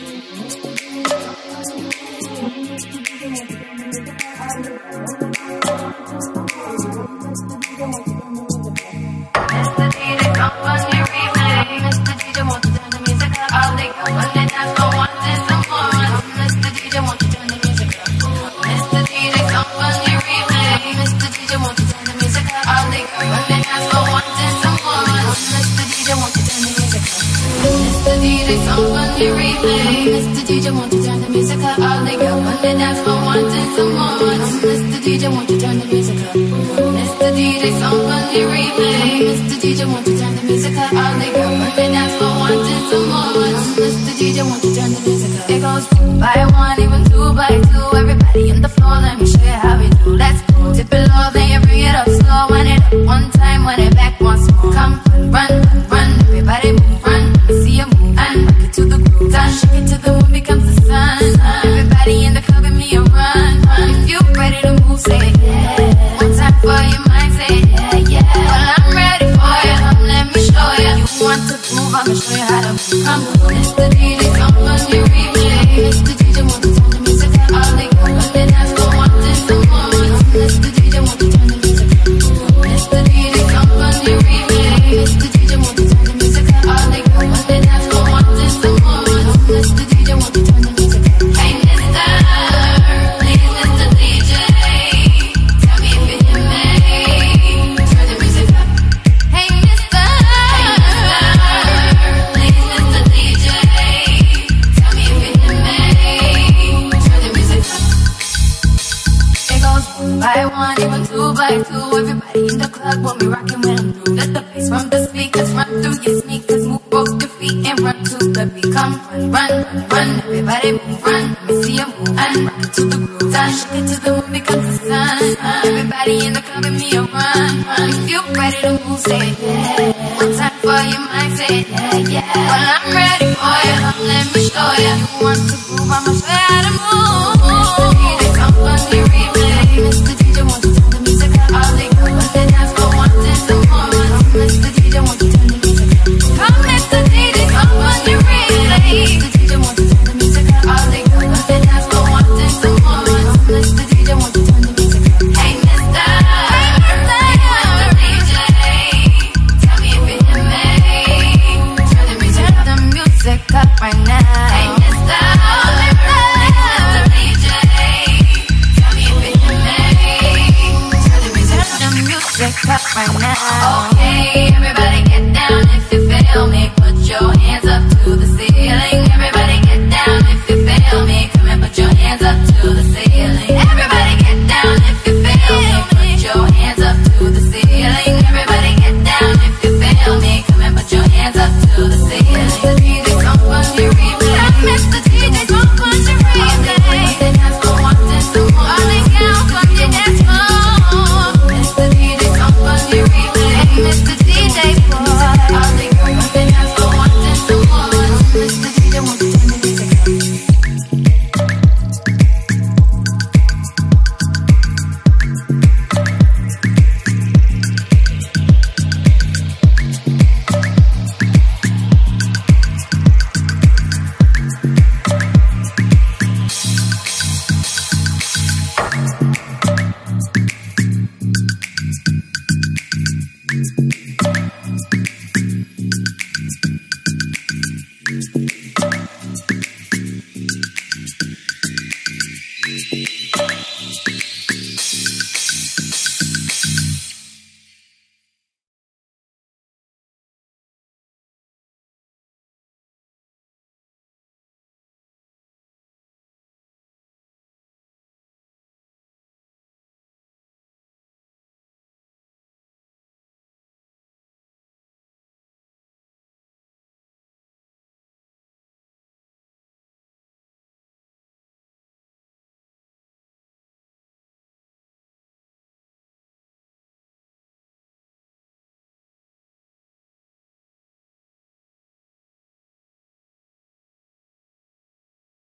Thank you. Your replay. Mr. DJ, won't you turn the music up? All the girls on the dance floor wanting some more. Mr. DJ, won't you turn the music up? Mr. DJ, pon de replay. Mr. DJ, won't you turn the music up? All the girls on the dance floor wanting some more. Mr. DJ, won't you turn the music up? It goes by move. Come, Mr. DJ, come on replay. One even two by two. Everybody in the club when we rocking when I'm through. Let the bass from the speakers run through your sneakers. Move both your feet and run to the beat. Come run, run, run, run. Everybody move, run. Let me see you move and rock it to the groove. Done, shake it to the moon becomes the sun. Everybody in the club, give me a run, run. If you ready to move, say yeah. One time for your mind, say yeah, yeah. Well, I'm ready for you. Let me show you. You want to groove, I'ma show you how to move.